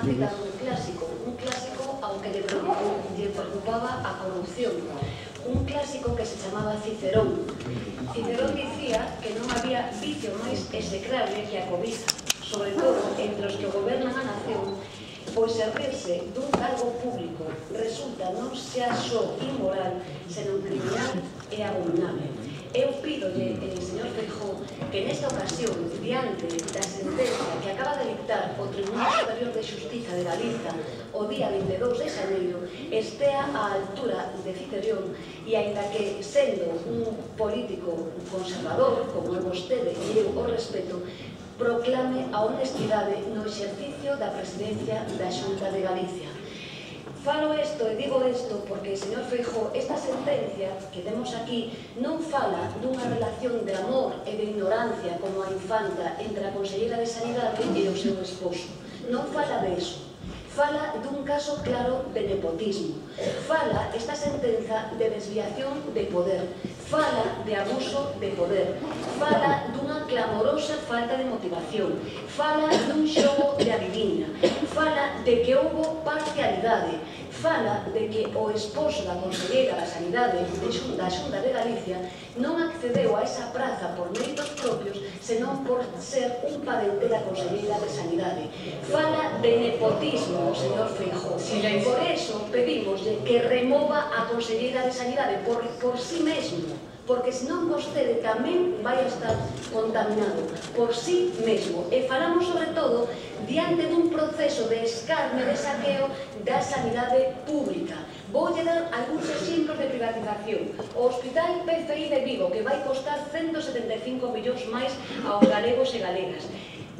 a citar un clásico, un clásico ao que le preocupaba a corrupción, un clásico que se chamaba Cicerón. Cicerón dicía que non había vicio máis execrable que a cobiza, sobre todo entre os que gobernan a nación, pois servirse dun cargo público resulta non xa só inmoral, senón criminal e abominable. Eu pídolle, eh, señor Feijó, que nesta ocasión, diante da sentenza que acaba de dictar o Tribunal Superior de Justiza de Galiza o día 22 de xaneiro, estea á altura de Cicerón e aínda que sendo un político conservador, como é vostede e eu o respeto, proclame a honestidade no exercicio da presidencia da Xunta de Galicia. Falo isto e digo isto porque, señor Feijó, esta sentencia que temos aquí non fala dunha relación de amor e de ignorancia como a infanta entre a Conselleira de Sanidade e o seu esposo. Non fala de iso fala dun caso claro de nepotismo, fala esta sentenza de desviación de poder, fala de abuso de poder, fala dunha clamorosa falta de motivación, fala dun xogo de adivinha fala de que houbo parcialidade, fala de que o esposo da consellera da Sanidade da Xunta de Galicia non accedeu a esa praza por méritos propios senón por ser un padente da Conselleira de Sanidade. Fala de nepotismo, señor Feijó. Por eso pedimoslle que remova a Conselleira de Sanidade por, por sí mesmo porque senón vostede tamén vai estar contaminado por si sí mesmo. E falamos sobre todo diante dun proceso de escarme de saqueo da sanidade pública. Voulle dar algúns exemplos de privatización. O Hospital PFI de Vigo, que vai costar 175 millóns máis aos galegos e galegas.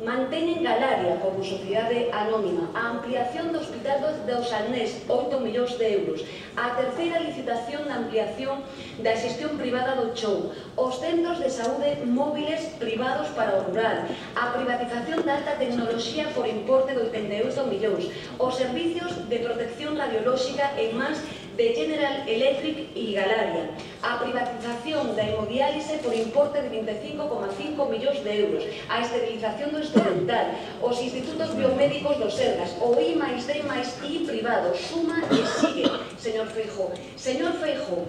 Mantenen Galaria como sociedade anónima, a ampliación do hospital dos Anés, 8 millóns de euros, a terceira licitación da ampliación da xestión privada do Chou, os centros de saúde móviles privados para o rural, a privatización da alta tecnoloxía por importe de 88 millóns, os servicios de protección radiolóxica en máis de General Electric e Galaria, a privatización da hemodiálise por importe de 25,5 millóns de euros, a esterilización do instrumental, os institutos biomédicos dos Sergas, o I máis D máis I privado, suma e sigue, señor Feijó. Señor Feijó,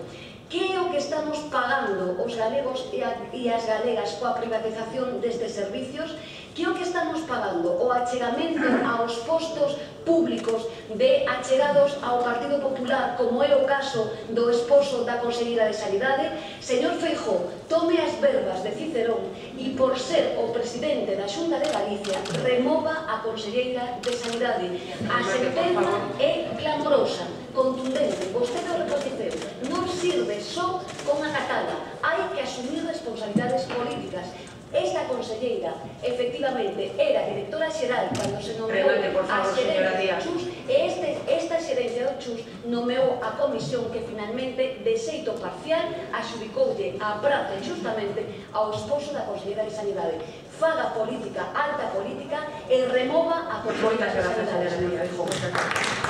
Que é o que estamos pagando os galegos e, a, e as galegas coa privatización destes servicios? Que é o que estamos pagando o achegamento aos postos públicos de achegados ao Partido Popular, como é o caso do esposo da Conselleira de Sanidade, señor Feijó, tome as verbas de Cicerón e por ser o presidente da Xunta de Galicia, remova a Conselleira de Sanidade. A sentenza é clamorosa, contundente. Vostede o recoñeceu, non sirve só con acatada, hai que asumir responsabilidades políticas. Esta conselleira, efectivamente, era directora xeral cando se nomeou favor, a xerencia do Chus e este, esta xerencia do Chus nomeou a comisión que finalmente, de xeito parcial, asubicoulle a praza justamente ao esposo da conselleira de Sanidade. Faga política, alta política, e remova a conselleira de Sanidade. Moitas grazas, señora Sanidade.